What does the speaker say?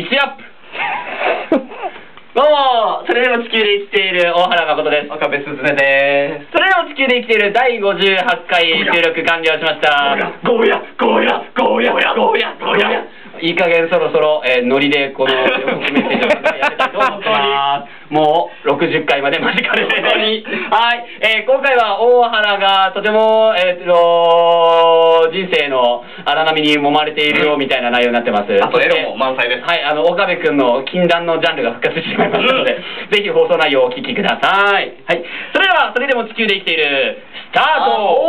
一アップどうもそれでも地球で生きている大原誠です。岡部すずめです。それでも地球で生きている第58回収録完了しました。ゴーヤゴーヤゴーヤゴーヤゴーヤゴーヤ。いい加減そろそろ、えー、ノリでこのます。もう60回まで間近で。はい、えー今回は大原がとても、えーと人生の荒波に揉まれているよみたいな内容になってます。あとエロも満載ですはい、あの、岡部君の禁断のジャンルが復活してしまいましたので、ぜひ放送内容をお聞きください。はい。それでは、それでも地球で生きている、スタート